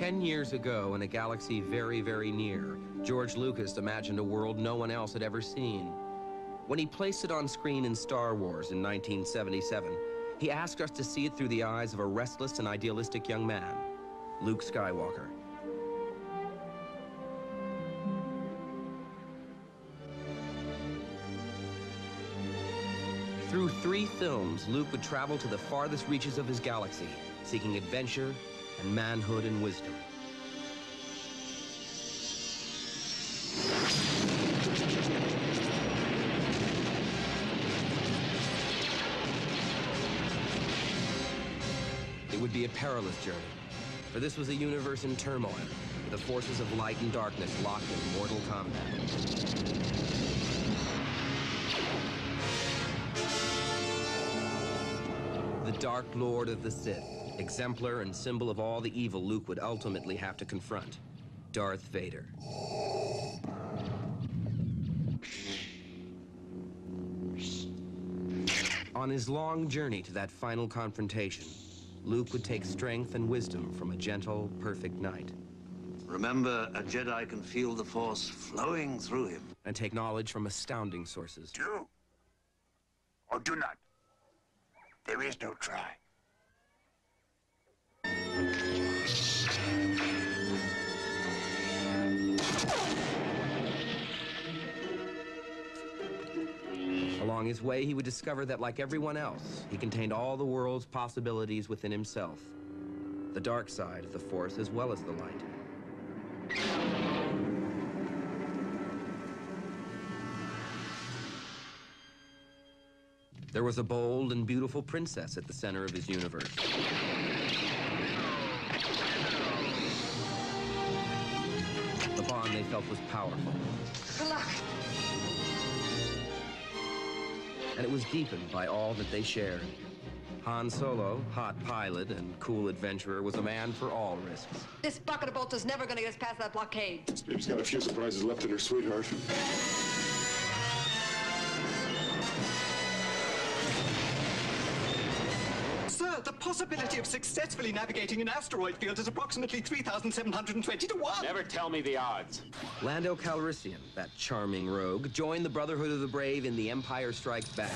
Ten years ago, in a galaxy very, very near, George Lucas imagined a world no one else had ever seen. When he placed it on screen in Star Wars in 1977, he asked us to see it through the eyes of a restless and idealistic young man, Luke Skywalker. Through three films, Luke would travel to the farthest reaches of his galaxy, seeking adventure and manhood and wisdom. It would be a perilous journey, for this was a universe in turmoil, with the forces of light and darkness locked in mortal combat. Dark Lord of the Sith, exemplar and symbol of all the evil Luke would ultimately have to confront, Darth Vader. On his long journey to that final confrontation, Luke would take strength and wisdom from a gentle, perfect knight. Remember, a Jedi can feel the Force flowing through him. And take knowledge from astounding sources. Do or do not. There is no try. Along his way, he would discover that, like everyone else, he contained all the world's possibilities within himself. The dark side of the Force as well as the light. There was a bold and beautiful princess at the center of his universe. The bond they felt was powerful. Good luck. and it was deepened by all that they shared. Han Solo, hot pilot and cool adventurer, was a man for all risks. This bucket of bolts is never gonna get us past that blockade. This baby's got a few surprises left in her, sweetheart. Possibility of successfully navigating an asteroid field is approximately 3,720 to 1. Never tell me the odds. Lando Calrissian, that charming rogue, joined the Brotherhood of the Brave in The Empire Strikes Back.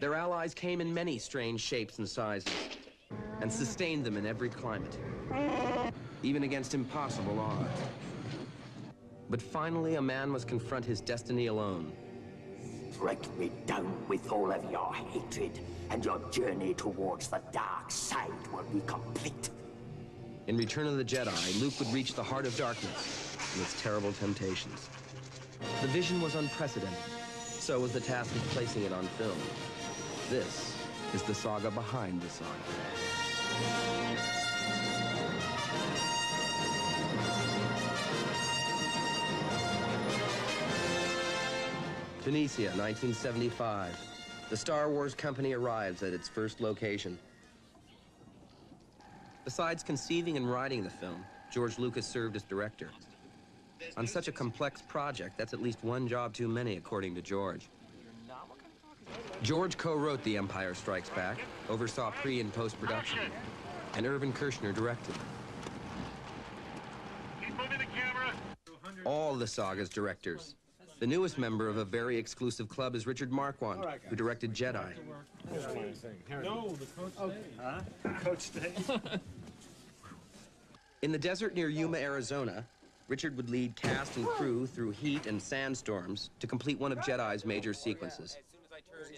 Their allies came in many strange shapes and sizes, and sustained them in every climate, even against impossible odds. But finally, a man must confront his destiny alone. Strike me down with all of your hatred, and your journey towards the dark side will be complete. In Return of the Jedi, Luke would reach the heart of darkness and its terrible temptations. The vision was unprecedented. So was the task of placing it on film. This is the saga behind the saga. Tunisia, 1975. The Star Wars company arrives at its first location. Besides conceiving and writing the film, George Lucas served as director. On such a complex project, that's at least one job too many, according to George. George co-wrote The Empire Strikes Back, oversaw pre- and post-production, and Irvin Kershner directed. Keep moving the camera. All the saga's directors. The newest member of a very exclusive club is Richard Marquand, who directed Jedi. No, the coach stayed. Coach stayed. In the desert near Yuma, Arizona, Richard would lead cast and crew through heat and sandstorms to complete one of Jedi's major sequences.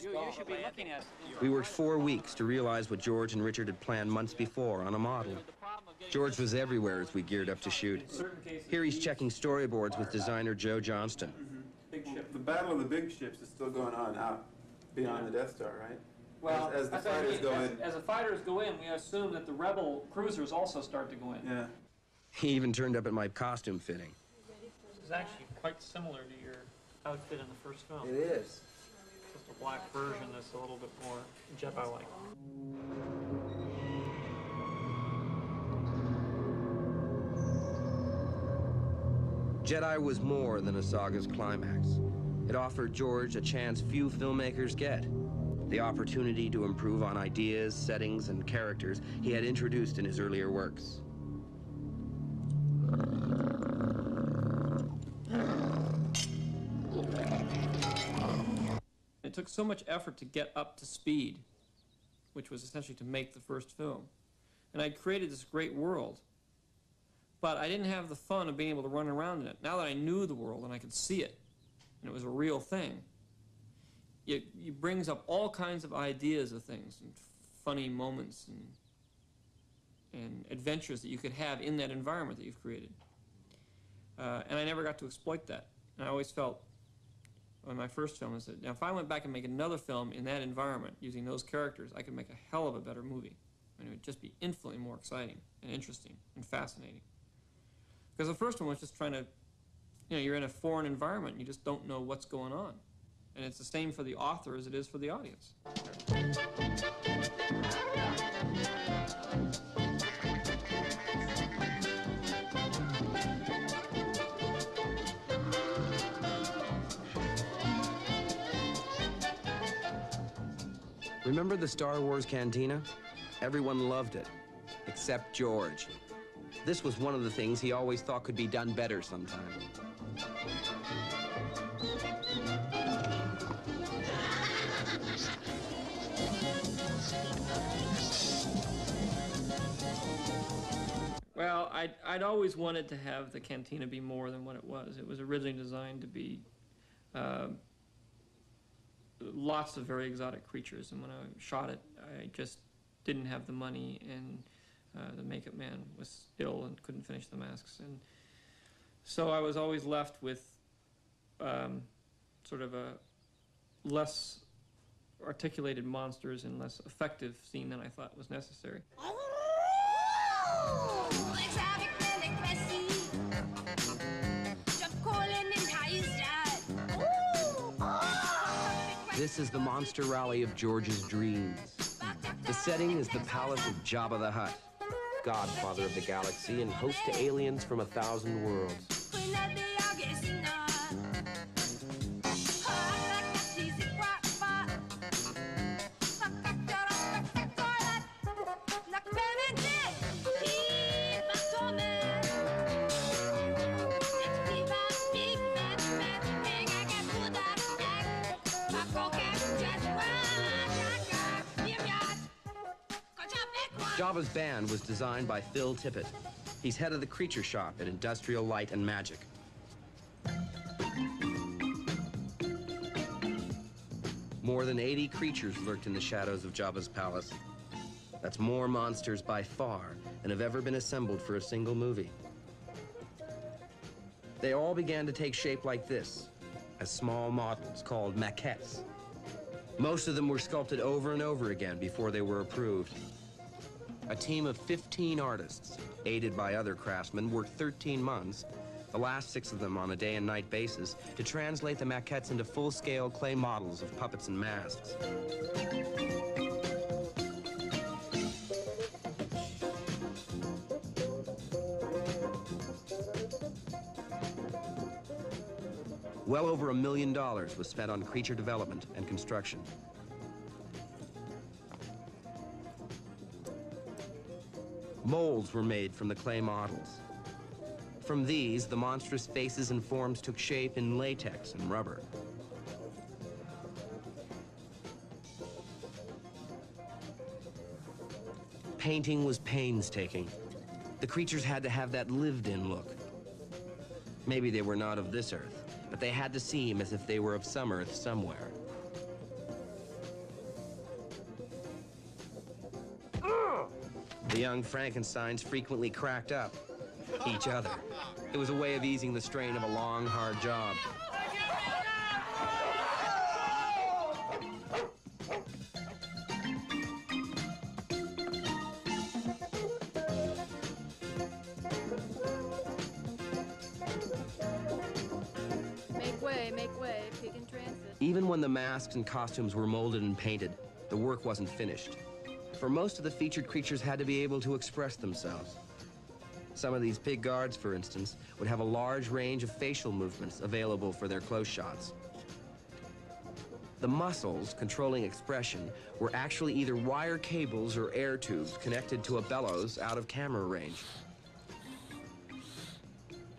You, you should be looking at. We worked four weeks to realize what George and Richard had planned months before on a model. George was everywhere as we geared up to shoot. Here he's checking storyboards with designer Joe Johnston. Big ship. The battle of the big ships is still going on out beyond the Death Star, right? Well, as, as the that's what I fighters mean, go as, in. as the fighters go in, we assume that the rebel cruisers also start to go in. Yeah. He even turned up at my costume fitting. This is actually quite similar to your outfit in the first film. It is. Just a black version that's a little bit more Jedi-like. Jedi was more than a saga's climax. It offered George a chance few filmmakers get. The opportunity to improve on ideas, settings, and characters he had introduced in his earlier works. It took so much effort to get up to speed, which was essentially to make the first film. And I created this great world, but I didn't have the fun of being able to run around in it. Now that I knew the world and I could see it, and it was a real thing, it, it brings up all kinds of ideas of things and funny moments and and adventures that you could have in that environment that you've created. Uh, and I never got to exploit that. And I always felt on my first film is that now if I went back and make another film in that environment using those characters, I could make a hell of a better movie. And it would just be infinitely more exciting and interesting and fascinating. Because the first one was just trying to, you know, you're in a foreign environment, you just don't know what's going on. And it's the same for the author as it is for the audience. Remember the Star Wars cantina? Everyone loved it, except George. This was one of the things he always thought could be done better sometime. Well, I'd, I'd always wanted to have the cantina be more than what it was. It was originally designed to be uh, lots of very exotic creatures, and when I shot it, I just didn't have the money, and uh, the makeup man was ill and couldn't finish the masks, and so I was always left with um, sort of a less articulated monsters and less effective scene than I thought was necessary. This is the monster rally of George's dreams. The setting is the palace of Jabba the Hutt, godfather of the galaxy and host to aliens from a thousand worlds. Jabba's band was designed by Phil Tippett. He's head of the creature shop at Industrial Light and Magic. More than 80 creatures lurked in the shadows of Jabba's palace. That's more monsters by far than have ever been assembled for a single movie. They all began to take shape like this, as small models called maquettes. Most of them were sculpted over and over again before they were approved. A team of 15 artists, aided by other craftsmen, worked 13 months, the last six of them on a day and night basis, to translate the maquettes into full-scale clay models of puppets and masks. Well over a million dollars was spent on creature development and construction. Molds were made from the clay models. From these, the monstrous faces and forms took shape in latex and rubber. Painting was painstaking. The creatures had to have that lived-in look. Maybe they were not of this Earth, but they had to seem as if they were of some Earth somewhere. The young Frankensteins frequently cracked up each other. It was a way of easing the strain of a long, hard job. Make way, make way, pig transit. Even when the masks and costumes were molded and painted, the work wasn't finished. For most of the featured creatures had to be able to express themselves. Some of these pig guards, for instance, would have a large range of facial movements available for their close shots. The muscles controlling expression were actually either wire cables or air tubes connected to a bellows out of camera range.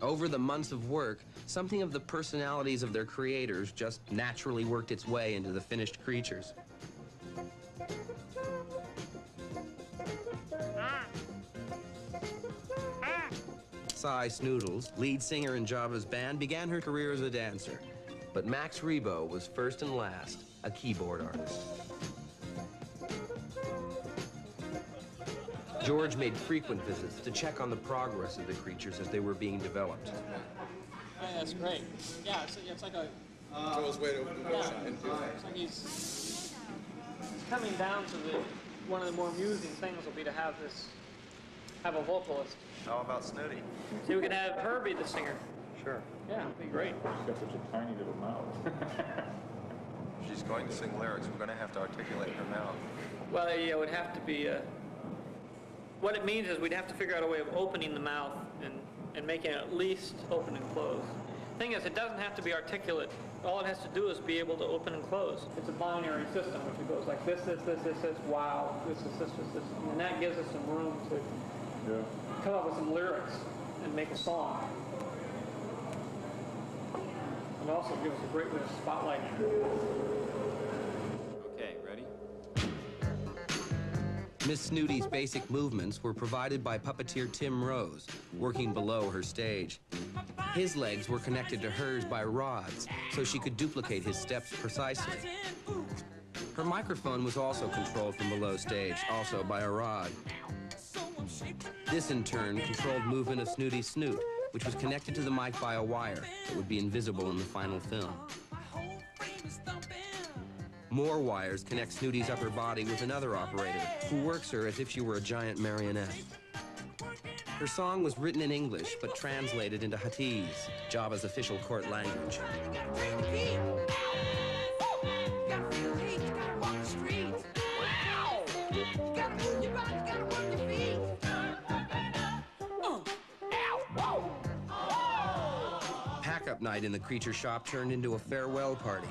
Over the months of work, something of the personalities of their creators just naturally worked its way into the finished creatures. Sy Snootles, lead singer in Jabba's band, began her career as a dancer. But Max Rebo was first and last a keyboard artist. George made frequent visits to check on the progress of the creatures as they were being developed. That's great. Yeah, it's, it's like a. Uh, Joel's way to open the yeah, website. it's like he's coming down to the. One of the more amusing things will be to have this, have a vocalist. How about Snooty? See, we could have her be the singer. Sure. Yeah, it'd be great. She's got such a tiny little mouth. She's going to sing lyrics. We're going to have to articulate her mouth. Well, yeah, it would have to be. Uh, what it means is we'd have to figure out a way of opening the mouth and, and making it at least open and close. Thing is, it doesn't have to be articulate. All it has to do is be able to open and close. It's a binary system, which it goes like this, this, this, this, this, wow, this, this, this, this, this. And that gives us some room to Yeah. come up with some lyrics and make a song. And also give us a great way of spotlighting. Okay, ready? Miss Snooty's basic movements were provided by puppeteer Tim Rose, working below her stage. His legs were connected to hers by rods, so she could duplicate his steps precisely. Her microphone was also controlled from below stage, also by a rod. This, in turn, controlled movement of Snooty's snoot, which was connected to the mic by a wire that would be invisible in the final film. More wires connect Snooty's upper body with another operator, who works her as if she were a giant marionette. Her song was written in English, but translated into Huttese, Jabba's official court language. Night in the creature shop turned into a farewell party.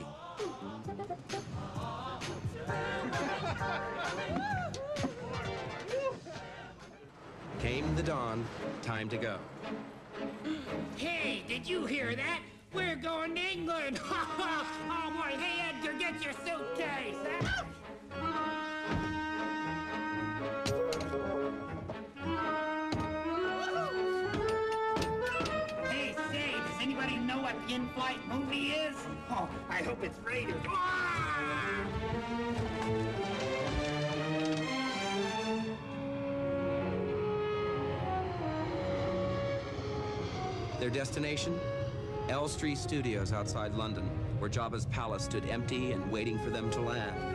Came the dawn, time to go. Hey, did you hear that? We're going to England! oh boy, hey Edgar, get your suitcase! What in-flight movie is? Oh, I hope it's Raiders. Their destination? Elstree Studios outside London, where Jabba's palace stood empty and waiting for them to land.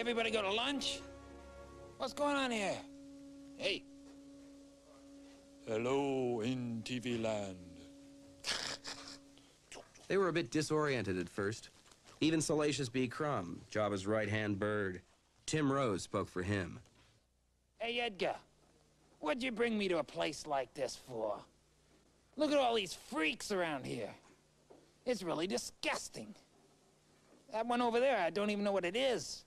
Everybody go to lunch? What's going on here? Hey. Hello in TV land. They were a bit disoriented at first. Even Salacious B. Crumb, Jabba's right-hand bird. Tim Rose spoke for him. Hey, Edgar. What'd you bring me to a place like this for? Look at all these freaks around here. It's really disgusting. That one over there, I don't even know what it is.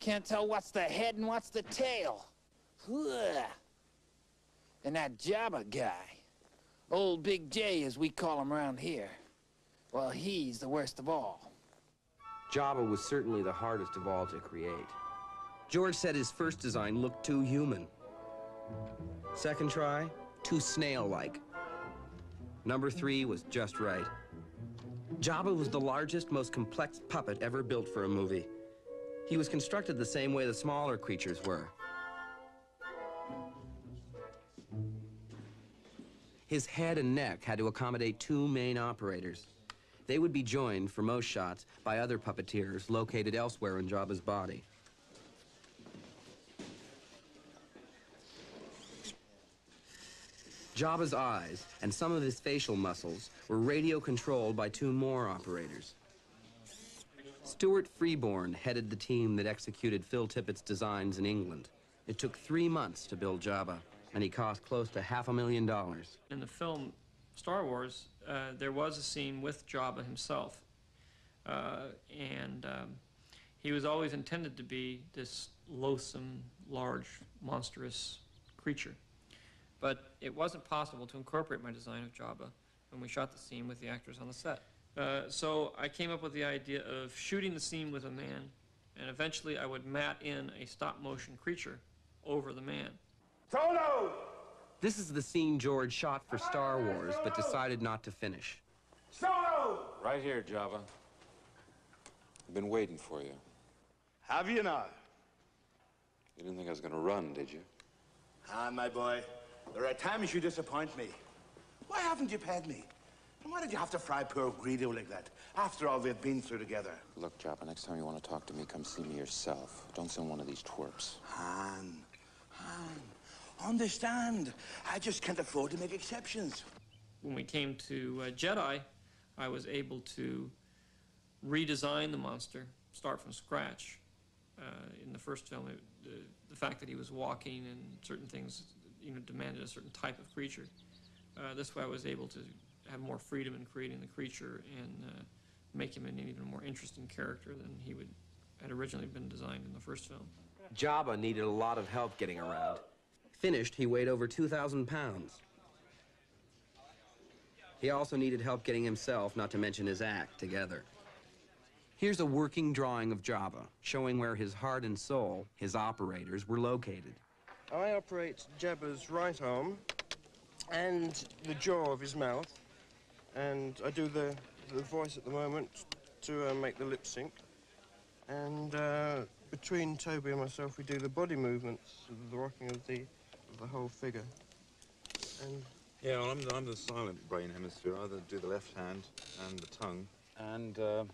Can't tell what's the head and what's the tail. And that Jabba guy, old Big J as we call him around here, well, he's the worst of all. Jabba was certainly the hardest of all to create. George said his first design looked too human. Second try, too snail-like. Number three was just right. Jabba was the largest, most complex puppet ever built for a movie. He was constructed the same way the smaller creatures were. His head and neck had to accommodate two main operators. They would be joined, for most shots, by other puppeteers located elsewhere in Jabba's body. Jabba's eyes and some of his facial muscles were radio controlled by two more operators. Stuart Freeborn headed the team that executed Phil Tippett's designs in England. It took three months to build Jabba, and he cost close to half a million dollars. In the film Star Wars, uh, there was a scene with Jabba himself. Uh, and um, he was always intended to be this loathsome, large, monstrous creature. But it wasn't possible to incorporate my design of Jabba when we shot the scene with the actors on the set. Uh, so I came up with the idea of shooting the scene with a man, and eventually I would mat in a stop motion creature over the man. Solo! This is the scene George shot for Star Wars, but decided not to finish. Solo! Right here, Jabba. I've been waiting for you. Have you now? You didn't think I was gonna run, did you? Ah, my boy, there are times you disappoint me. Why haven't you paid me? And why did you have to fry poor Greedo like that, after all we've been through together? Look, Jabba, next time you want to talk to me, come see me yourself. Don't send one of these twerps. Han, Han, understand. I just can't afford to make exceptions. When we came to uh, Jedi, I was able to redesign the monster, start from scratch. Uh, in the first film, it, the, the fact that he was walking and certain things, you know, demanded a certain type of creature. Uh, this way, I was able to have more freedom in creating the creature and uh, make him an even more interesting character than he would had originally been designed in the first film. Jabba needed a lot of help getting around. Finished, he weighed over 2,000 pounds. He also needed help getting himself, not to mention his act, together. Here's a working drawing of Jabba, showing where his heart and soul, his operators, were located. I operate Jabba's right arm and the jaw of his mouth, and I do the, the voice at the moment to uh, make the lip sync. And uh, between Toby and myself, we do the body movements, the rocking of the, of the whole figure. And Yeah, well, I'm, the- I'm the silent brain hemisphere. I do the left hand and the tongue. And uh,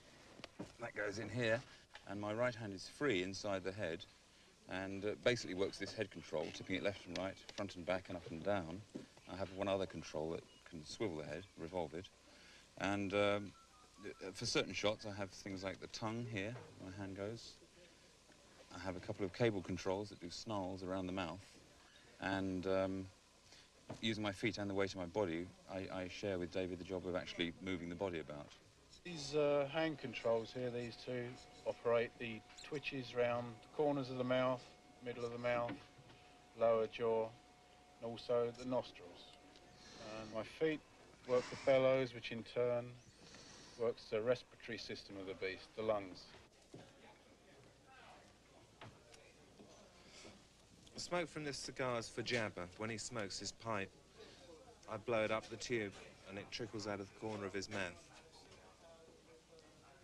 that goes in here. And my right hand is free inside the head and uh, basically works this head control, tipping it left and right, front and back and up and down. I have one other control that can swivel the head, revolve it. And um, for certain shots, I have things like the tongue here, my hand goes. I have a couple of cable controls that do snarls around the mouth. And um, using my feet and the weight of my body, I, I share with David the job of actually moving the body about. These uh, hand controls here, these two, operate the twitches round the corners of the mouth, middle of the mouth, lower jaw, and also the nostrils. And my feet work the bellows, which in turn works the respiratory system of the beast, the lungs. The smoke from this cigar is for Jabba. When he smokes his pipe, I blow it up the tube and it trickles out of the corner of his mouth.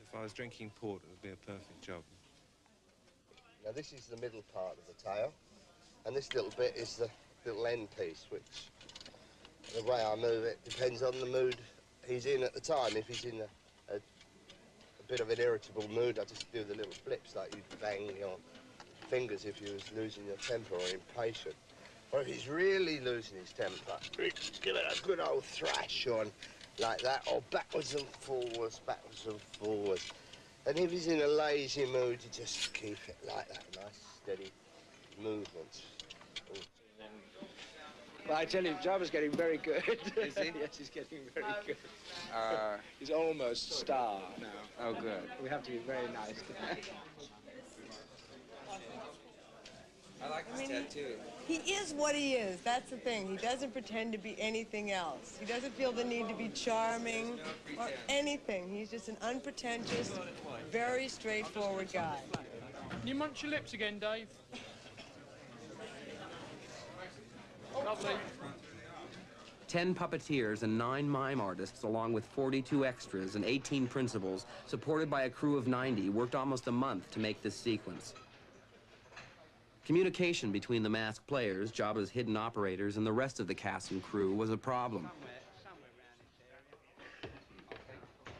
If I was drinking port, it would be a perfect job. Now this is the middle part of the tail, and this little bit is the little end piece, which the way I move it depends on the mood he's in at the time. If he's in a, a, a bit of an irritable mood, I just do the little flips like you'd bang your fingers if you was losing your temper or impatient. Or if he's really losing his temper, give it a good old thrash on like that, or backwards and forwards, backwards and forwards. And if he's in a lazy mood, you just keep it like that, nice, steady movements. Well, I tell you, Jabba's getting very good. Is he? yes, he's getting very good. Uh, he's almost star now. Oh, good. We have to be very nice to him. I like I mean, He is what he is. That's the thing. He doesn't pretend to be anything else. He doesn't feel the need to be charming or anything. He's just an unpretentious, very straightforward guy. Can you munch your lips again, Dave? Lovely. Ten puppeteers and nine mime artists, along with 42 extras and 18 principals, supported by a crew of 90, worked almost a month to make this sequence. Communication between the masked players, Jabba's hidden operators, and the rest of the cast and crew was a problem.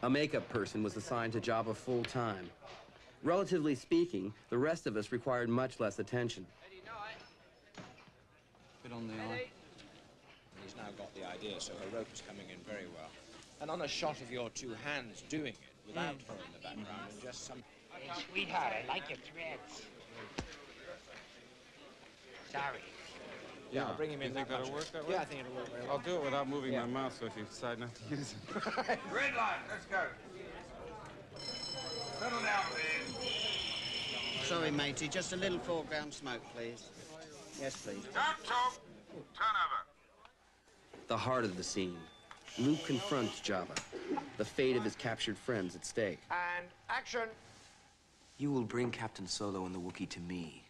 A makeup person was assigned to Jabba full time. Relatively speaking, the rest of us required much less attention. Bit on the eye. He's now got the idea, so her rope is coming in very well. And on a shot of your two hands doing it, without hmm. her in the background, and just some... Hey, sweetheart, I like your threads. Sorry. Yeah, I'll bring him You in think that that'll work that way? Yeah, I think it'll work very well. I'll do it without moving Yeah. my mouth, so if you decide not to use it. Red line, let's go. Settle down, please. Sorry, matey, just a little foreground smoke, please. Yes, please. Don't talk. Turn over. The heart of the scene. Luke confronts Jabba. The fate of his captured friends at stake. And action. You will bring Captain Solo and the Wookiee to me.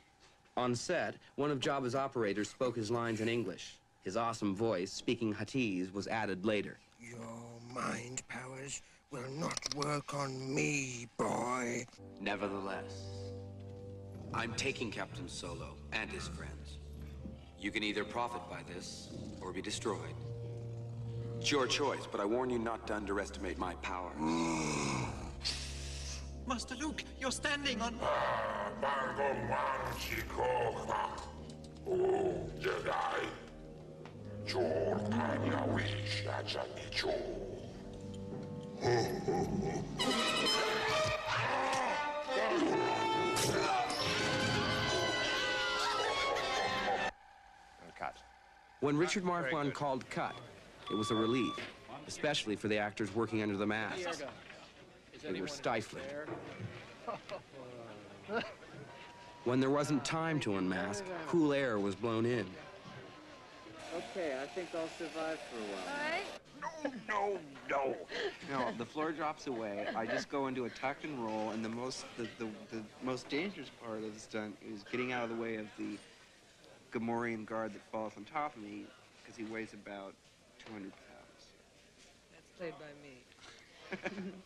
On set, one of Jabba's operators spoke his lines in English. His awesome voice, speaking Huttese, was added later. Your mind powers will not work on me, boy. Nevertheless, I'm taking Captain Solo and his friends. You can either profit by this or be destroyed. It's your choice, but I warn you not to underestimate my power. Master Luke, you're standing on. When Richard Marquand called cut, it was a relief, especially for the actors working under the mask. They were stifling. When there wasn't time to unmask, cool air was blown in. Okay, I think I'll survive for a while. No, no. No, the floor drops away. I just go into a tuck and roll, and the most the, the, the most dangerous part of the stunt is getting out of the way of the Gamorrean guard that falls on top of me because he weighs about 200 pounds. That's played by me.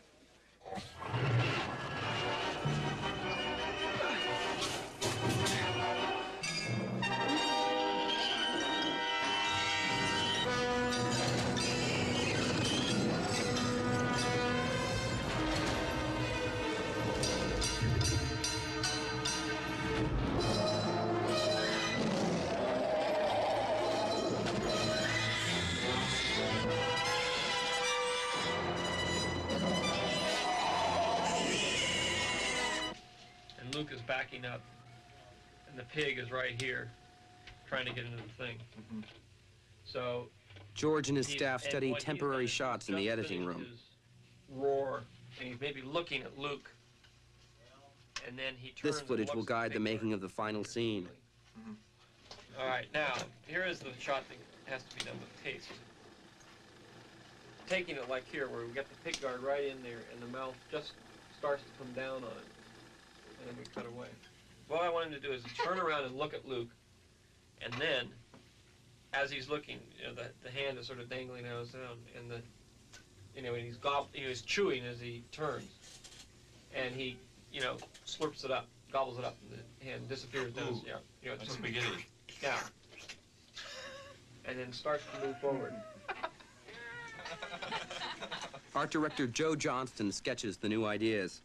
pig is right here, trying to get into the thing. Mm-hmm. So George and his He's- staff study temporary shots in the editing room. roar, and he's maybe looking at Luke, and then he turns. This footage will guide the Big making of the final scene. Mm-hmm. All right, now here is the shot that has to be done with taste. Taking it like here, where we got the pig guard right in there, and the mouth just starts to come down on it, and then we cut away. What I want him to do is turn around and look at Luke, and then, as he's looking, you know, the, the hand is sort of dangling out down, and the, you know, and he's gob- he was chewing as he turns, and he, you know, slurps it up, gobbles it up, and the hand disappears down. Ooh, yeah, you know, like sort of- spaghetti. Yeah. And then starts to move forward. Art director Joe Johnston sketches the new ideas.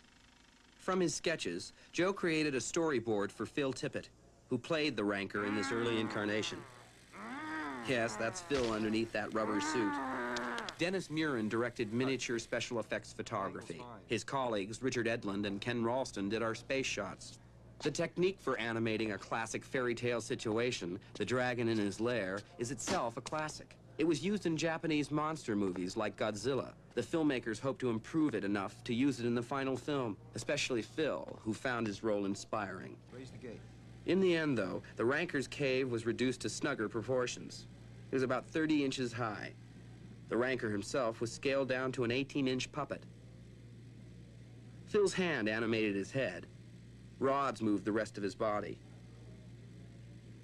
From his sketches, Joe created a storyboard for Phil Tippett, who played the Rancor in this early incarnation. Yes, that's Phil underneath that rubber suit. Dennis Muren directed miniature special effects photography. His colleagues, Richard Edlund and Ken Ralston, did our space shots. The technique for animating a classic fairy tale situation, the dragon in his lair, is itself a classic. It was used in Japanese monster movies like Godzilla. The filmmakers hoped to improve it enough to use it in the final film, especially Phil, who found his role inspiring. Raise the gate. In the end, though, the Rancor's cave was reduced to snugger proportions. It was about 30 inches high. The Rancor himself was scaled down to an 18-inch puppet. Phil's hand animated his head. Rods moved the rest of his body.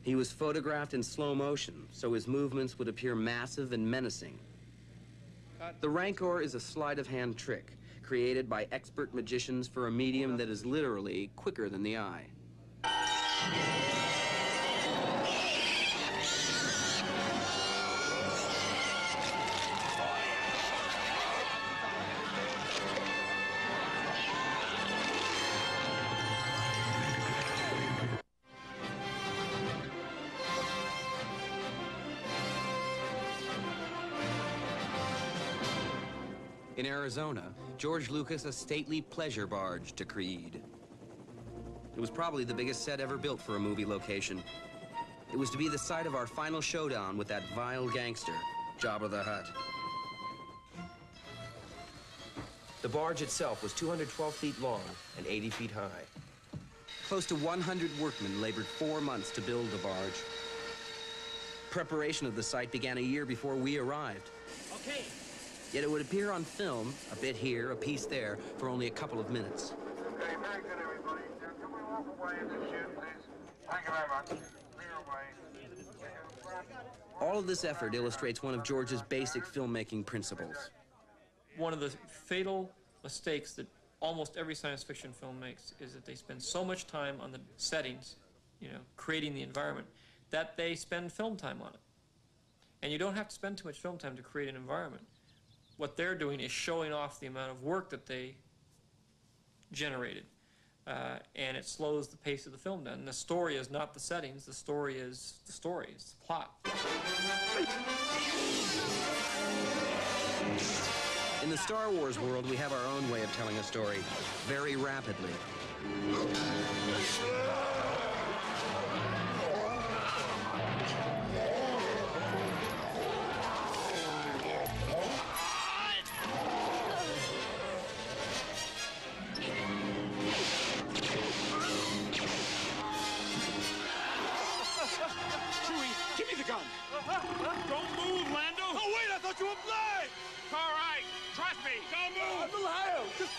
He was photographed in slow motion, so his movements would appear massive and menacing. The Rancor is a sleight of hand trick created by expert magicians for a medium that is literally quicker than the eye. Arizona, George Lucas a stately pleasure barge to Creed. It was probably the biggest set ever built for a movie location. It was to be the site of our final showdown with that vile gangster, Jabba the Hutt. The barge itself was 212 feet long and 80 feet high. Close to 100 workmen labored four months to build the barge. Preparation of the site began a year before we arrived. Okay. Yet it would appear on film, a bit here, a piece there, for only a couple of minutes. Okay, very good, everybody. Now, can we walk away and just shoot, please? Thank you very much. All of this effort illustrates one of George's basic filmmaking principles. One of the fatal mistakes that almost every science fiction film makes is that they spend so much time on the settings, you know, creating the environment, that they spend film time on it. And you don't have to spend too much film time to create an environment. What they're doing is showing off the amount of work that they generated. Uh, and it slows the pace of the film down. And the story is not the settings, the story is the story, it's the plot. In the Star Wars world, we have our own way of telling a story, very rapidly.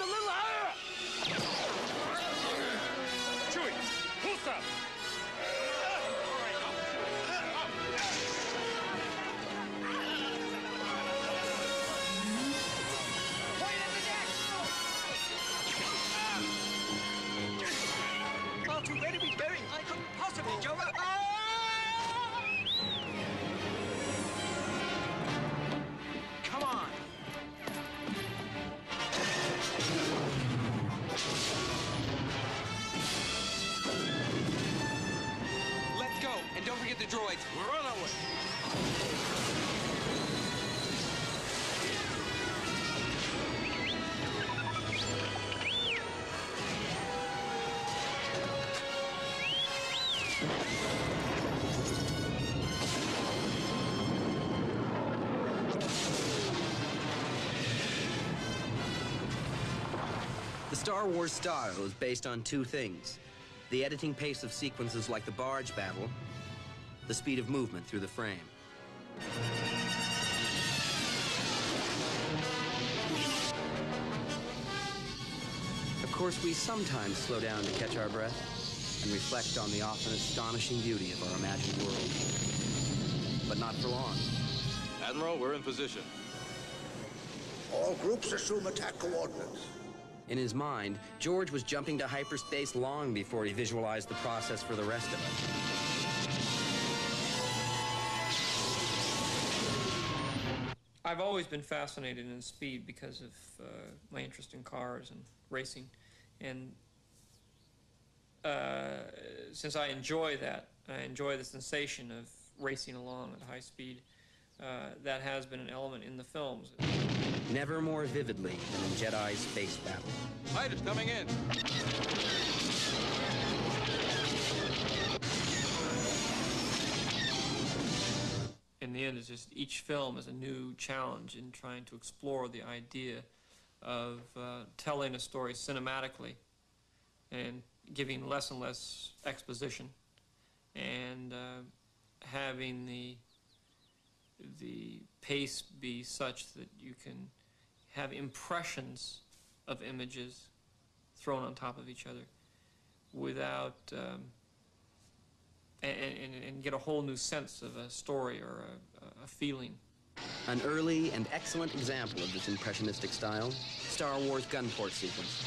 Little Star Wars style is based on two things the editing pace of sequences like the barge battle, the speed of movement through the frame. Of course, we sometimes slow down to catch our breath and reflect on the often astonishing beauty of our imagined world. But not for long. Admiral, we're in position. All groups assume attack coordinates. In his mind, George was jumping to hyperspace long before he visualized the process for the rest of us. I've always been fascinated in speed because of uh, my interest in cars and racing. And uh, since I enjoy that, I enjoy the sensation of racing along at high speed, uh, that has been an element in the films. Never more vividly than in Jedi space battle. Fighters coming in. in the end, it's just each film is a new challenge in trying to explore the idea of uh, telling a story cinematically and giving less and less exposition and uh, having the the pace be such that you can have impressions of images thrown on top of each other without um, and, and, and get a whole new sense of a story or a, a feeling. An early and excellent example of this impressionistic style, Star Wars gunport sequence.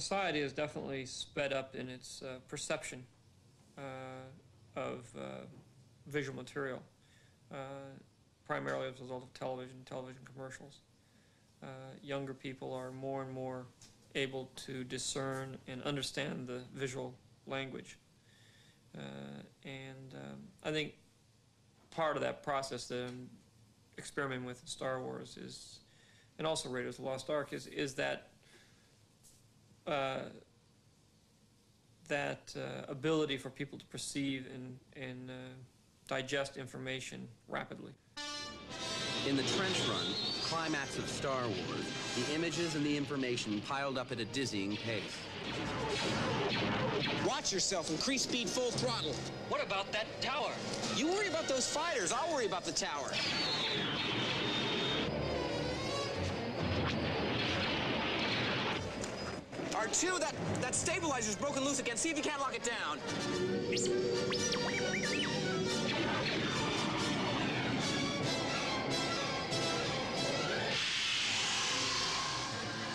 Society has definitely sped up in its uh, perception uh, of uh, visual material, uh, primarily as a result of television, television commercials. Uh, younger people are more and more able to discern and understand the visual language. Uh, and um, I think part of that process that I'm experimenting with in Star Wars is, and also Raiders of the Lost Ark, is, is that uh, that uh, ability for people to perceive and, and uh, digest information rapidly. In the trench run, climax of Star Wars, the images and the information piled up at a dizzying pace. Watch yourself. Increase speed full throttle. What about that tower? You worry about those fighters. I'll worry about the tower. R2, that, that stabilizer's broken loose again. See if you can't lock it down.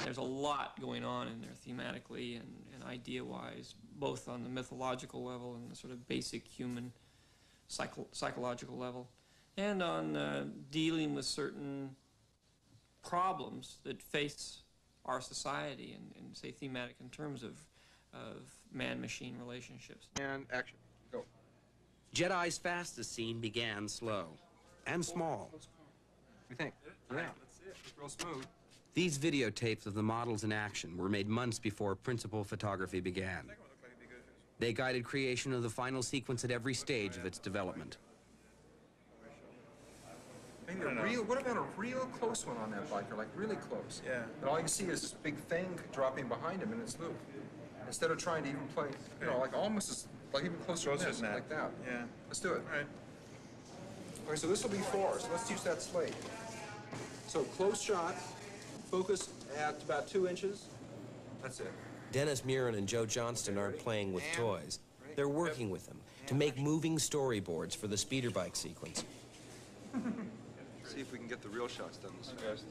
There's a lot going on in there thematically and, and idea-wise, both on the mythological level and the sort of basic human psycho psychological level, and on uh, dealing with certain problems that face our society and, and say thematic in terms of, of man-machine relationships. And action. Go. Jedi's fastest scene began slow and small. You think? Yeah. Let's see it. Real smooth. These videotapes of the models in action were made months before principal photography began. They guided creation of the final sequence at every stage of its development. I mean, a real, what about a real close one on that biker, like really close? Yeah. And all you see is this big thing dropping behind him in its loop. Instead of trying to even play, you know, like almost as, like even closer, Closer than this, than that. like that. Yeah. Let's do it. All right. Okay, so this will be four, so let's use that slate. So close shot, focus at about two inches. That's it. Dennis Muren and Joe Johnston aren't playing with toys. They're working with them to make moving storyboards for the speeder bike sequence. See if we can get the real shots done this fast.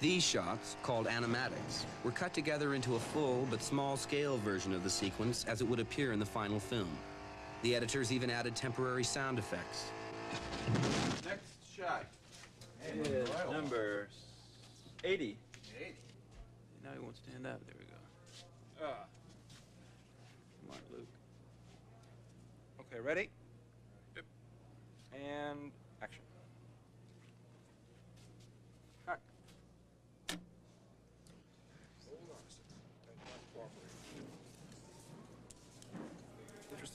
These shots, called animatics, were cut together into a full but small-scale version of the sequence as it would appear in the final film. The editors even added temporary sound effects. Next shot. Is number 80. 80. Now he won't stand up. There we go. Ah. Come on, Luke. Okay, ready? Yep. And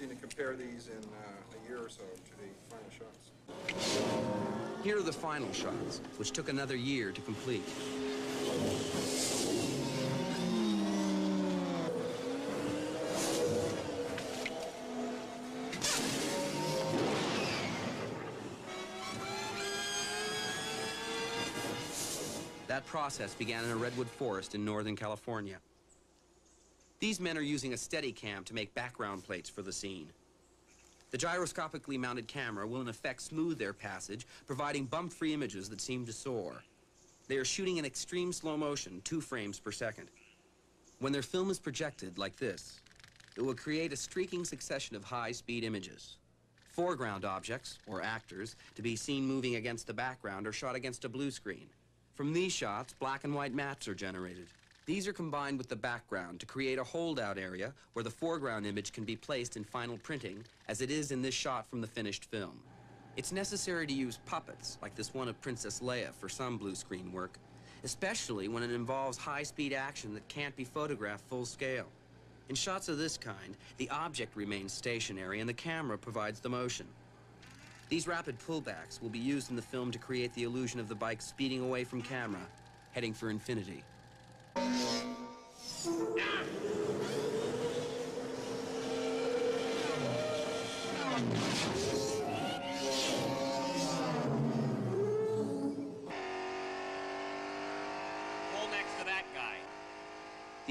Interesting to compare these in uh, a year or so to the final shots. Here are the final shots, which took another year to complete. That process began in a redwood forest in Northern California. These men are using a Steadicam to make background plates for the scene. The gyroscopically mounted camera will in effect smooth their passage, providing bump-free images that seem to soar. They are shooting in extreme slow motion, two frames per second. When their film is projected like this, it will create a streaking succession of high-speed images. Foreground objects, or actors, to be seen moving against the background are shot against a blue screen. From these shots, black and white mattes are generated. These are combined with the background to create a holdout area where the foreground image can be placed in final printing, as it is in this shot from the finished film. It's necessary to use puppets, like this one of Princess Leia, for some blue screen work, especially when it involves high-speed action that can't be photographed full scale. In shots of this kind, the object remains stationary and the camera provides the motion. These rapid pullbacks will be used in the film to create the illusion of the bike speeding away from camera, heading for infinity.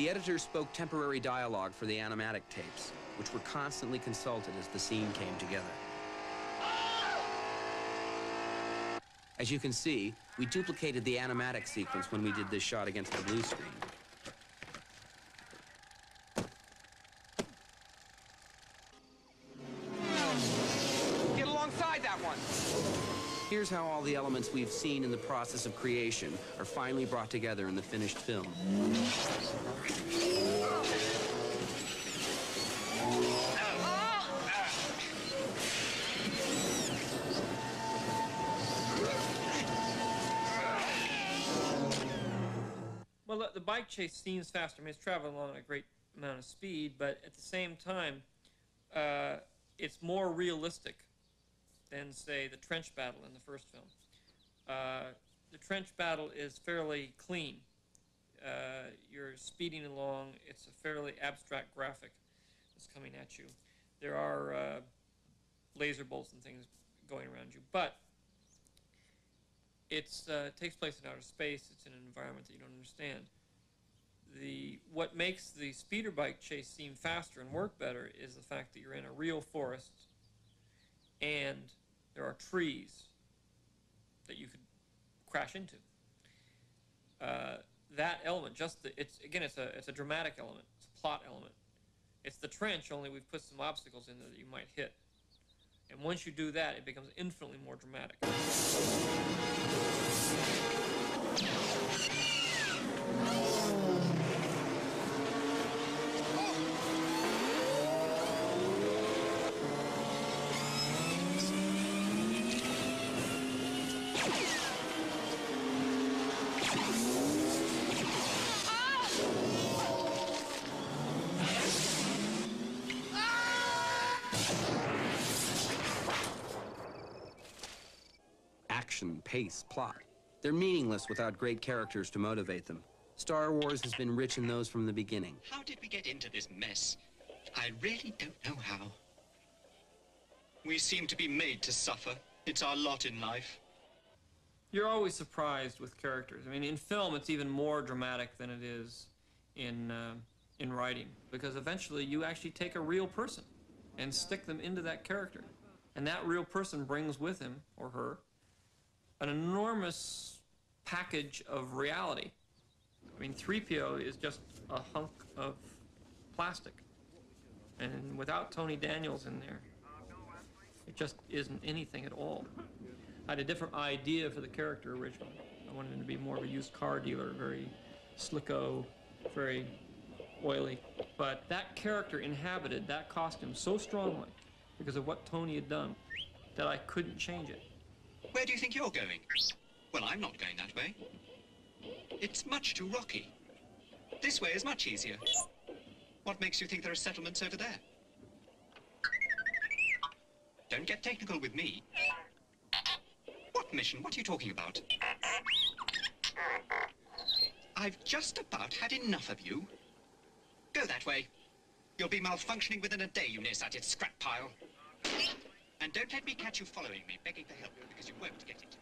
The editor spoke temporary dialogue for the animatic tapes, which were constantly consulted as the scene came together. As you can see, we duplicated the animatic sequence when we did this shot against the blue screen. Get alongside that one! Here's how all the elements we've seen in the process of creation are finally brought together in the finished film. Bike chase seems faster. I mean, it's traveling along at a great amount of speed, but at the same time, uh, it's more realistic than, say, the trench battle in the first film. Uh, the trench battle is fairly clean. Uh, you're speeding along. It's a fairly abstract graphic that's coming at you. There are uh, laser bolts and things going around you, but it's uh, it takes place in outer space. It's in an environment that you don't understand. The what makes the speeder bike chase seem faster and work better is the fact that you're in a real forest, and there are trees that you could crash into. Uh, that element, just the, it's again, it's a it's a dramatic element. It's a plot element. It's the trench, only we've put some obstacles in there that you might hit. And once you do that, it becomes infinitely more dramatic. Pace, plot. They're meaningless without great characters to motivate them. Star Wars has been rich in those from the beginning. How did we get into this mess? I really don't know how. We seem to be made to suffer. It's our lot in life. You're always surprised with characters. I mean, in film, it's even more dramatic than it is in uh, in writing because eventually you actually take a real person and stick them into that character, and that real person brings with him or her an enormous package of reality. I mean, 3PO is just a hunk of plastic, and without Tony Daniels in there, it just isn't anything at all. I had a different idea for the character originally. I wanted him to be more of a used car dealer, very slicko, very oily. But that character inhabited that costume so strongly because of what Tony had done that I couldn't change it. Where do you think you're going? Well, I'm not going that way. It's much too rocky. This way is much easier. What makes you think there are settlements over there? Don't get technical with me. What mission? What are you talking about? I've just about had enough of you. Go that way. You'll be malfunctioning within a day, you nearsighted scrap pile. And don't let me catch you following me, begging for help, because you won't get it.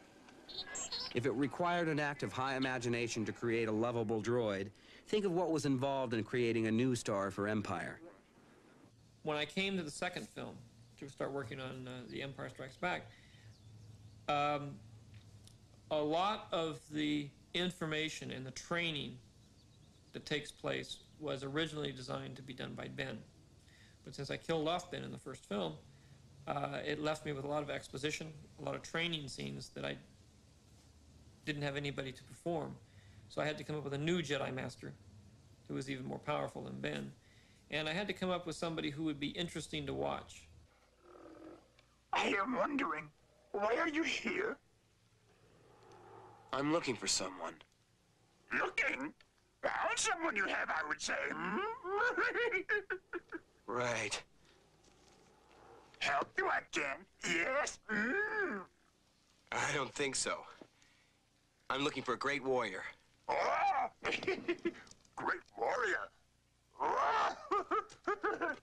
If it required an act of high imagination to create a lovable droid, think of what was involved in creating a new star for Empire. when I came to the second film to start working on uh, The Empire Strikes Back, um, a lot of the information and the training that takes place was originally designed to be done by Ben. But since I killed off Ben in the first film, uh, it left me with a lot of exposition, a lot of training scenes that I didn't have anybody to perform. So I had to come up with a new Jedi Master who was even more powerful than Ben. And I had to come up with somebody who would be interesting to watch. I am wondering, why are you here? I'm looking for someone. Looking? Found someone you have, I would say. Right. Help you again? Yes? Mm. I don't think so. I'm looking for a great warrior. Oh! Great warrior. Oh!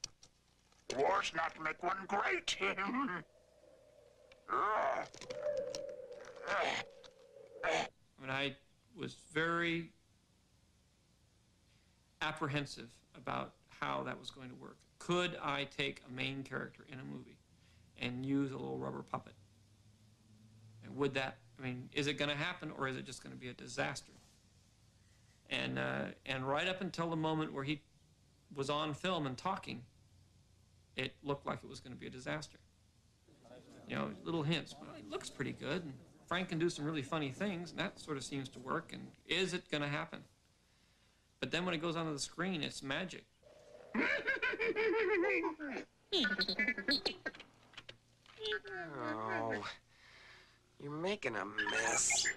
Wars not make one great. I mean, I was very apprehensive about how that was going to work. Could I take a main character in a movie and use a little rubber puppet? And would that, I mean, is it going to happen or is it just going to be a disaster? And, uh, and right up until the moment where he was on film and talking, it looked like it was going to be a disaster. You know, little hints. But it looks pretty good. And Frank can do some really funny things, and that sort of seems to work. And is it going to happen? But then when it goes onto the screen, it's magic. Oh, you're making a mess.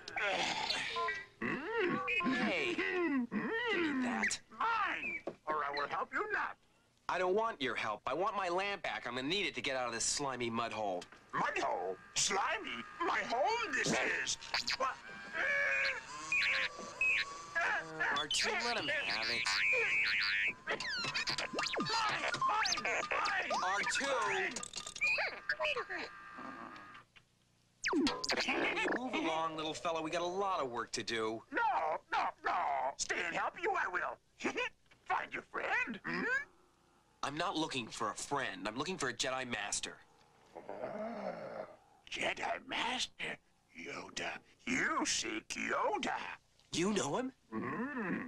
Hey, give me that. Mine, or I will help you not. I don't want your help. I want my lamp back. I'm gonna need it to get out of this slimy mud hole. Mud hole? Slimy? My home this is. What? Uh, R2, let him have it. Mine, mine, mine. R2! Move along, little fella. We got a lot of work to do. No, no, no. Stay and help you, I will. Find your friend. Hmm? I'm not looking for a friend. I'm looking for a Jedi Master. Jedi Master Yoda. You seek Yoda. You know him? Hmm.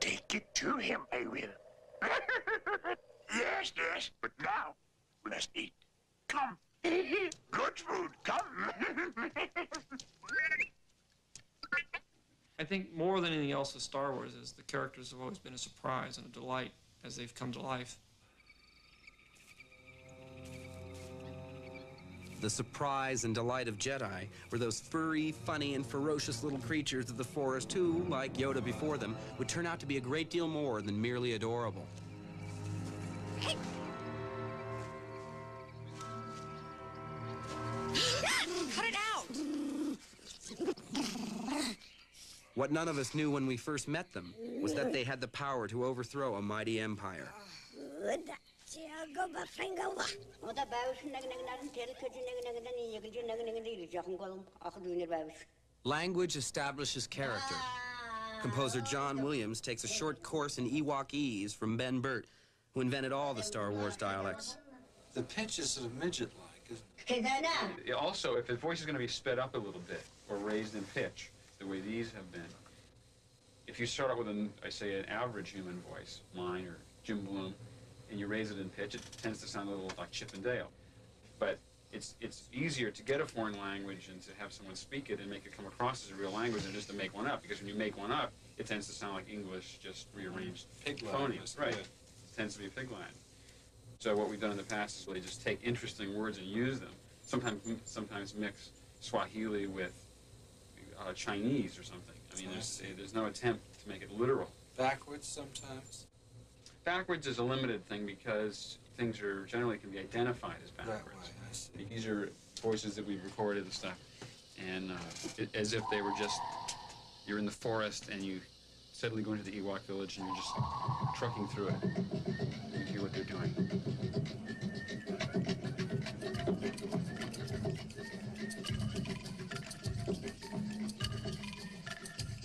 Take it to him, I will. Yes, yes. But now, let's eat. Come. Good food. Come. I think more than anything else with Star Wars is the characters have always been a surprise and a delight as they've come to life. The surprise and delight of Jedi were those furry, funny, and ferocious little creatures of the forest who, like Yoda before them, would turn out to be a great deal more than merely adorable. Cut it out! What none of us knew when we first met them was that they had the power to overthrow a mighty empire. Language establishes character. Composer John Williams takes a short course in Ewokese from Ben Burtt, who invented all the Star Wars dialects. The pitch is sort of midget-like, isn't it? Also, if the voice is going to be sped up a little bit or raised in pitch, the way these have been, if you start out with an, I say, an average human voice, mine or Jim Bloom, and you raise it in pitch, it tends to sound a little like Chip and Dale. But it's it's easier to get a foreign language and to have someone speak it and make it come across as a real language than just to make one up. Because when you make one up, it tends to sound like English, just rearranged Pig phonemes. line, Right. yeah. Tends to be a pig Latin. So what we've done in the past is really just take interesting words and use them. Sometimes sometimes mix Swahili with uh, Chinese or something. I mean, there's, there's no attempt to make it literal. Backwards sometimes. Backwards is a limited thing because things are generally can be identified as backwards. way. These are voices that we've recorded and stuff, and uh, it, as if they were just you're in the forest and you suddenly go into the Ewok village and you're just trucking through it. What they're doing.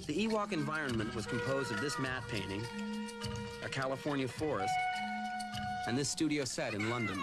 The Ewok environment was composed of this matte painting, a California forest, and this studio set in London.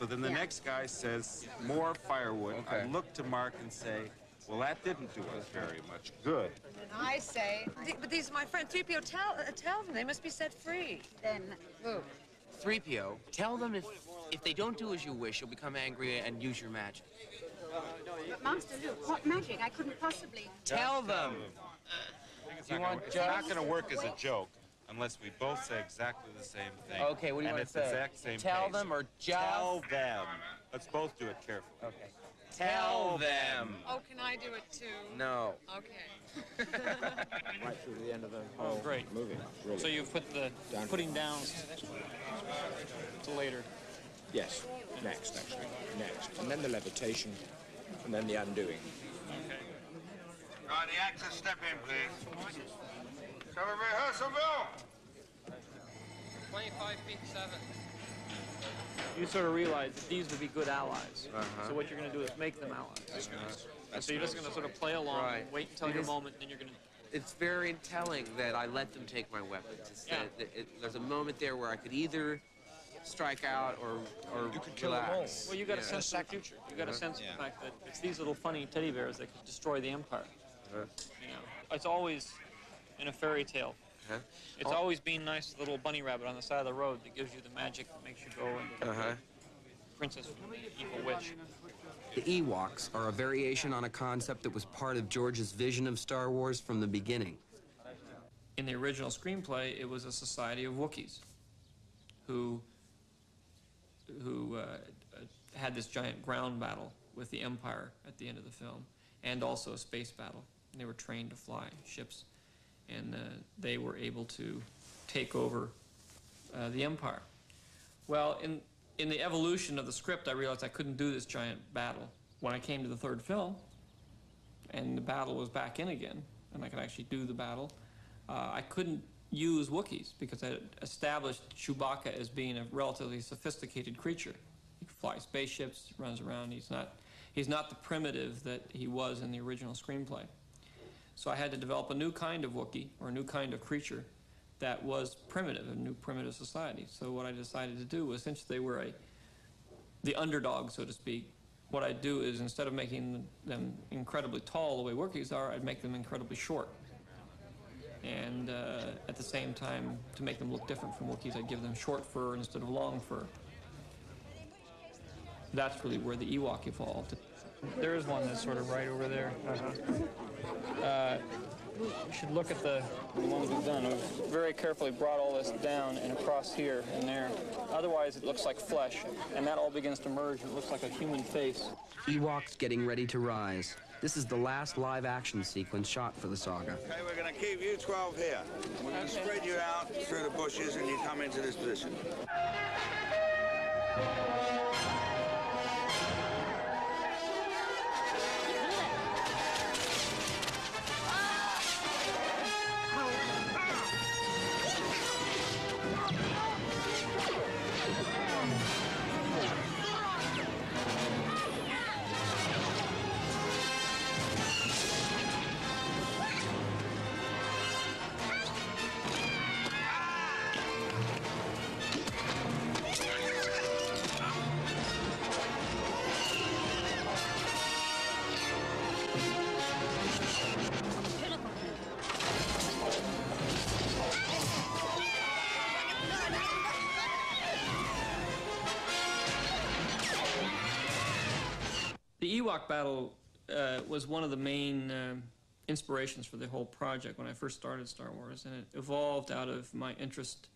So then the next guy says, more firewood. I look to Mark and say, well, that didn't do us very much good. I say, but these are my friends. 3PO, tell, uh, tell them they must be set free. Then move. 3PO, tell them if if they don't do as you wish, you'll become angry and use your magic. But Master Luke, what magic? I couldn't possibly. Tell them. It's Do you not want it's not going to work as a joke unless we both say exactly the same thing. Okay, what do you and wanna say? exact same Tell pace. them or just- Tell them. Let's both do it carefully. Okay. Tell them. Oh, can I do it too? No. Okay. Right through to the end of the Oh, great. movie. Really. So you've put the Down. putting down to later. Yes. Next, actually. Next. And then the levitation, and then the undoing. Okay. Right, the actors step in, please. Shall we rehearsal, Bill? 25 feet 7. You sort of realize that these would be good allies. Uh-huh. So what you're going to do is make them allies. That's And so you're just going to sort of play along Right. and wait until It your is- moment, and then you're going to it's very telling that I let them take my weapons. Yeah. that- that it- there's a moment there where I could either strike out or or You could kill them all. relax. Well, you got a sense of the future. You got a Uh-huh. sense of the fact that it's these little funny teddy bears that could destroy the empire. Uh-huh. You know, it's always in a fairy tale. Uh-huh. It's Oh. always being nice to the little bunny rabbit on the side of the road that gives you the magic that makes you go and get Uh-huh. the princess from the evil witch. The Ewoks are a variation on a concept that was part of George's vision of Star Wars from the beginning. In the original screenplay, it was a society of Wookiees who who uh, uh, had this giant ground battle with the Empire at the end of the film, and also a space battle. They were trained to fly ships, and uh, they were able to take over uh, the Empire. Well, in in the evolution of the script, I realized I couldn't do this giant battle. When I came to the third film, and the battle was back in again, and I could actually do the battle, uh, I couldn't use Wookiees because I established Chewbacca as being a relatively sophisticated creature. He fly spaceships, runs around. He's not, he's not the primitive that he was in the original screenplay. So I had to develop a new kind of Wookiee, or a new kind of creature, that was primitive, a new primitive society. So what I decided to do was, since they were a, the underdog, so to speak, what I'd do is instead of making them incredibly tall the way Wookiees are, I'd make them incredibly short. And uh, at the same time, to make them look different from Wookiees, I'd give them short fur instead of long fur. That's really where the Ewok evolved. There is one that's sort of right over there. Uh, we should look at the, the ones we've done. We've very carefully brought all this down and across here and there. Otherwise, it looks like flesh, and that all begins to merge. and It looks like a human face. Ewoks getting ready to rise. This is the last live action sequence shot for the saga. Okay, we're going to keep you 12 here. We're going to spread you out through the bushes and you come into this position. Battle uh, was one of the main um inspirations for the whole project when I first started Star Wars, and it evolved out of my interest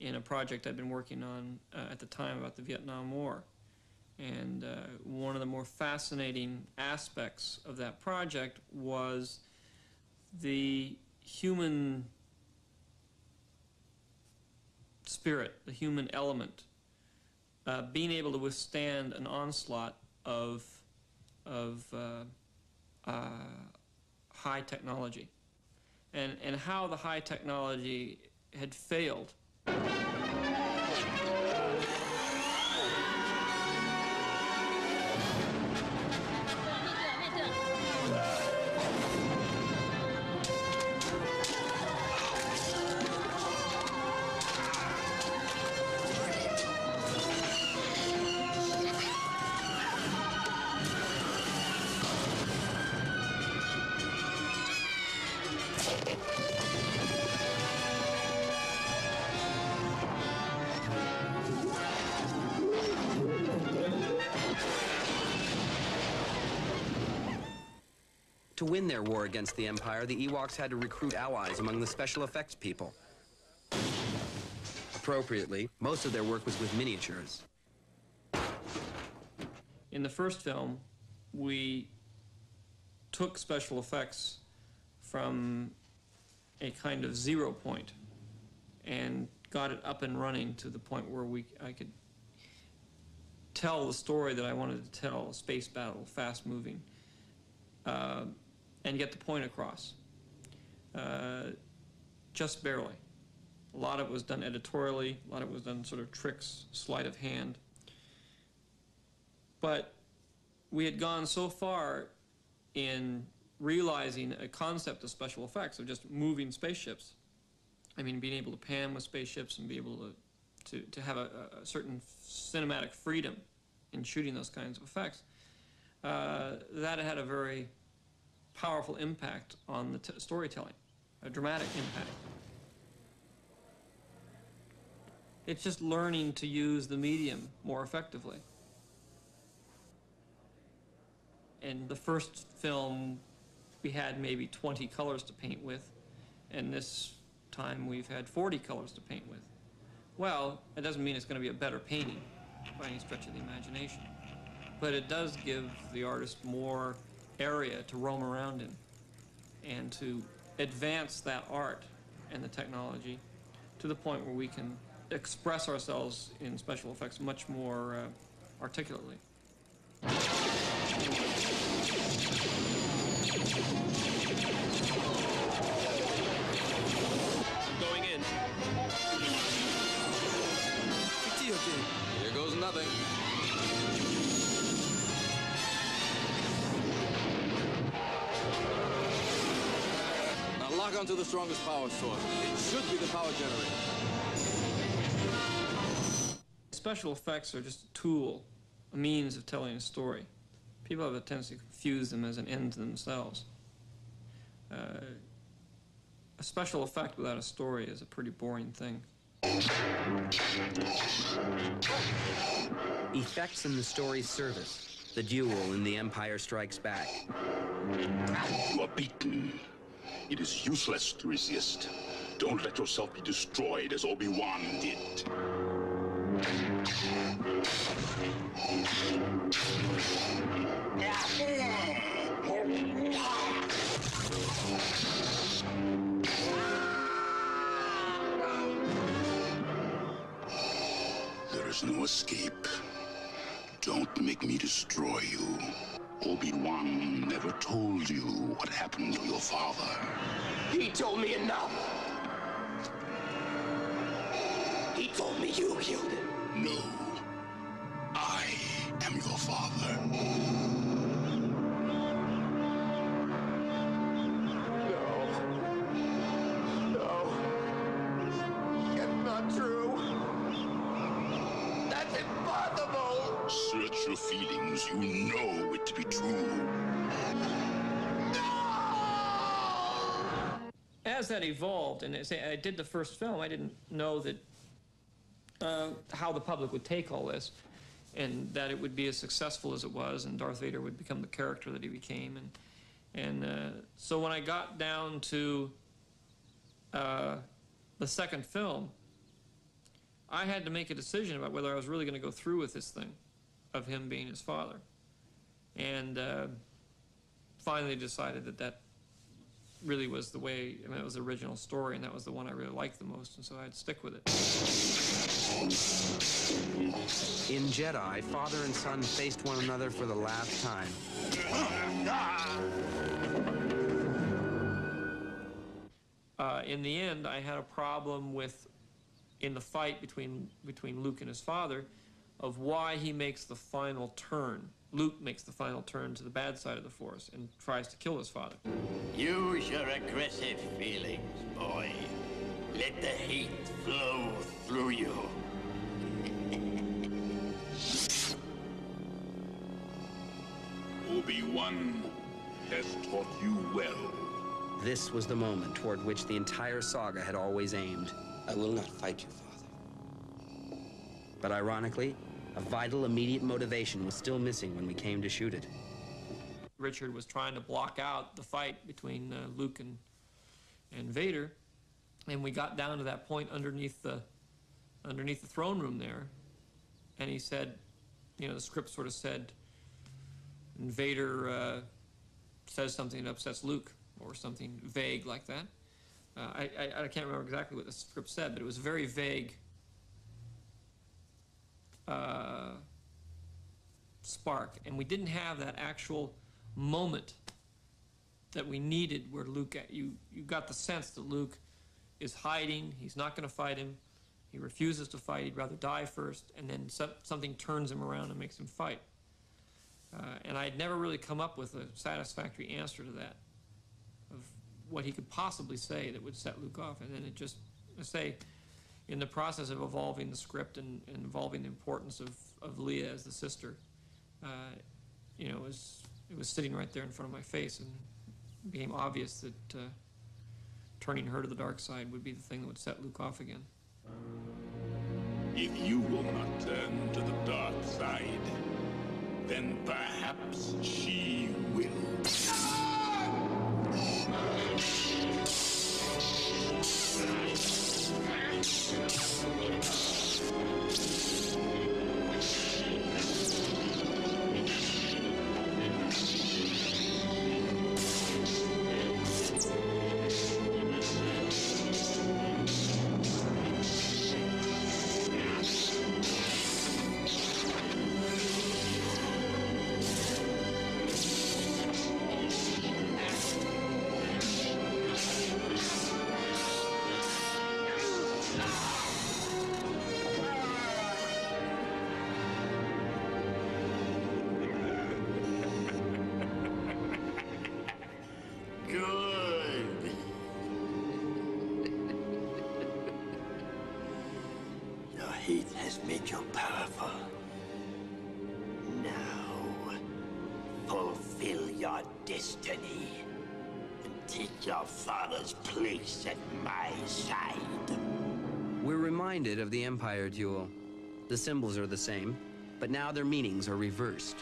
in a project I'd been working on uh, at the time about the Vietnam War. And uh, one of the more fascinating aspects of that project was the human spirit, the human element, uh, being able to withstand an onslaught of of uh, uh, high technology, and and how the high technology had failed. To win their war against the Empire, the Ewoks had to recruit allies among the special effects people. Appropriately, most of their work was with miniatures. In the first film, we took special effects from a kind of zero point and got it up and running to the point where we I could tell the story that I wanted to tell, a space battle, fast moving, uh, and get the point across. Uh, just barely. A lot of it was done editorially, a lot of it was done sort of tricks, sleight of hand. But we had gone so far in realizing a concept of special effects of just moving spaceships. I mean, being able to pan with spaceships and be able to, to, to have a, a certain cinematic freedom in shooting those kinds of effects. Uh, that had a very powerful impact on the storytelling, a dramatic impact. It's just learning to use the medium more effectively. In the first film, we had maybe 20 colors to paint with, and this time we've had 40 colors to paint with. Well, it doesn't mean it's going to be a better painting by any stretch of the imagination, but it does give the artist more area to roam around in and to advance that art and the technology to the point where we can express ourselves in special effects much more uh, articulately. Going in. Here goes nothing. Now lock onto the strongest power source. It should be the power generator. Special effects are just a tool, a means of telling a story. People have a tendency to confuse them as an end to themselves. Uh, a special effect without a story is a pretty boring thing. Effects in the story's service. The duel in The Empire Strikes Back. You are beaten. It is useless to resist. Don't let yourself be destroyed as Obi-Wan did. There is no escape. Don't make me destroy you. Obi-Wan never told you what happened to your father. He told me enough. He told me you killed him. No. I am your father. No. No. It's not true. That's impossible. Search your feelings. You know be true. As that evolved, and say I did the first film, I didn't know that uh, how the public would take all this, and that it would be as successful as it was, and Darth Vader would become the character that he became, and and uh, so when I got down to uh, the second film, I had to make a decision about whether I was really going to go through with this thing, of him being his father, and uh, finally decided that that really was the way, I mean, it was the original story, and that was the one I really liked the most, and so I'd stick with it. In Jedi, father and son faced one another for the last time. Uh, in the end, I had a problem with, in the fight between between Luke and his father, of why he makes the final turn. Luke makes the final turn to the bad side of the Force and tries to kill his father. Use your aggressive feelings, boy. Let the hate flow through you. Obi-Wan has taught you well. This was the moment toward which the entire saga had always aimed. I will not fight you, Father. But ironically, a vital immediate motivation was still missing when we came to shoot it. Richard was trying to block out the fight between uh, Luke and and Vader, and we got down to that point underneath the underneath the throne room there, and he said, you know, the script sort of said, Vader uh, says something that upsets Luke or something vague like that. Uh, I, I I can't remember exactly what the script said, but it was very vague. Uh, spark, and we didn't have that actual moment that we needed where Luke, you, you got the sense that Luke is hiding, he's not going to fight him, he refuses to fight, he'd rather die first, and then so, something turns him around and makes him fight. Uh, and I had never really come up with a satisfactory answer to that. Of what he could possibly say that would set Luke off. And then it just, I say, in the process of evolving the script and, and evolving the importance of, of Leia as the sister, uh, you know, it was, it was sitting right there in front of my face and became obvious that uh, turning her to the dark side would be the thing that would set Luke off again. If you will not turn to the dark side, then perhaps she will. Has made you powerful. Now, fulfill your destiny and take your father's place at my side. We're reminded of the Empire duel. The symbols are the same, but now their meanings are reversed.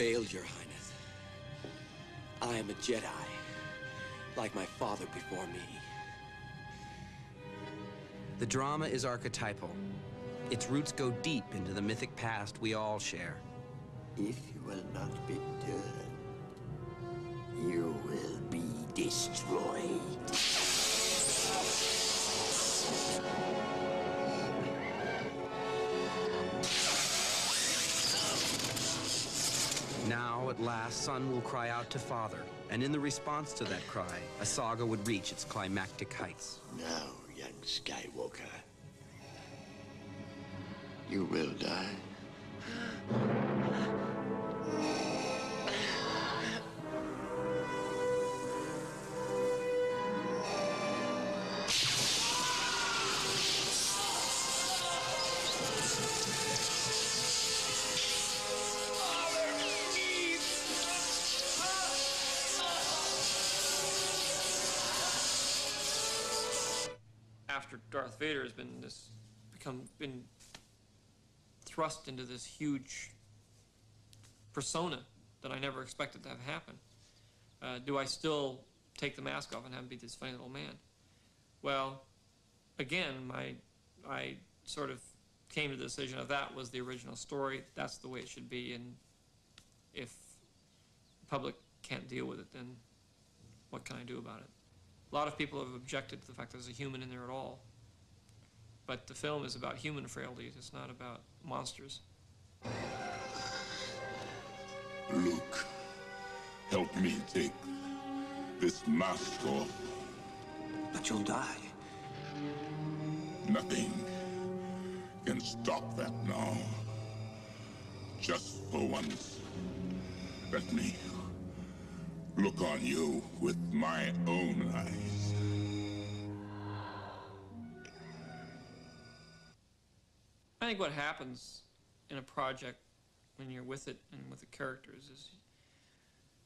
Failed, Your Highness. I am a Jedi, like my father before me. The drama is archetypal. Its roots go deep into the mythic past we all share. If you will not be turned, you will be destroyed. At last, son will cry out to father, and in the response to that cry, a saga would reach its climactic heights. Now, young Skywalker, you will die. Vader has been this become been thrust into this huge persona that I never expected to have happen. Uh, do I still take the mask off and have him be this funny little man? Well, again, my I sort of came to the decision of that was the original story. That's the way it should be, and if the public can't deal with it, then what can I do about it? A lot of people have objected to the fact there's a human in there at all. But the film is about human frailties, it's not about monsters. Luke, help me take this mask off. But you'll die. Nothing can stop that now. Just for once, let me look on you with my own eyes. Think what happens in a project when you're with it and with the characters is,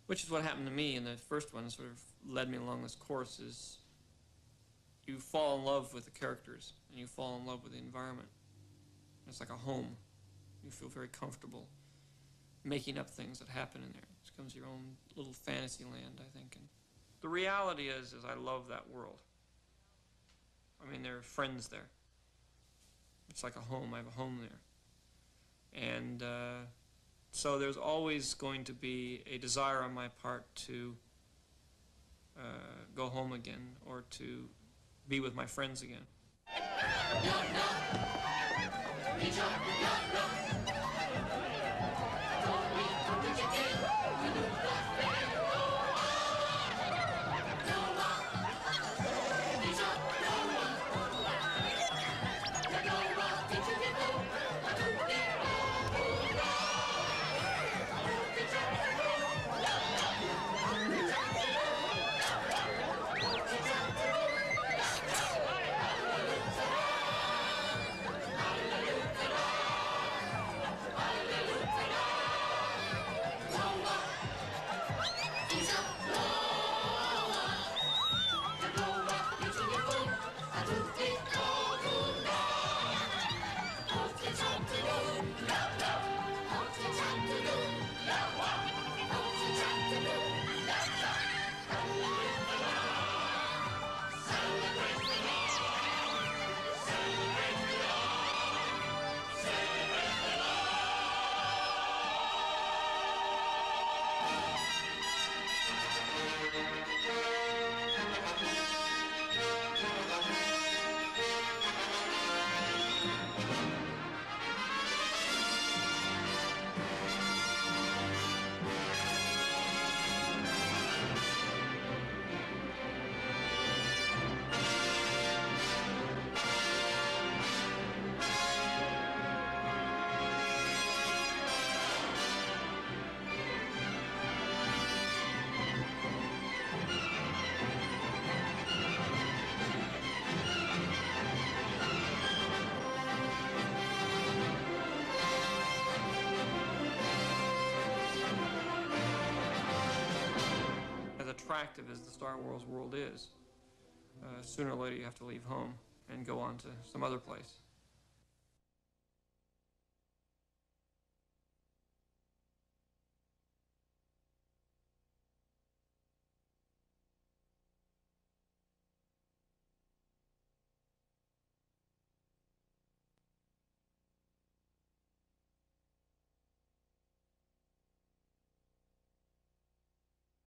which is what happened to me in the first one, sort of led me along this course, is you fall in love with the characters and you fall in love with the environment. It's like a home. You feel very comfortable making up things that happen in there. It becomes your own little fantasy land, I think. And the reality is, is I love that world. I mean, there are friends there. It's like a home. I have a home there. And uh, so there's always going to be a desire on my part to uh, go home again or to be with my friends again. Attractive as the Star Wars world is, uh, sooner or later you have to leave home and go on to some other place.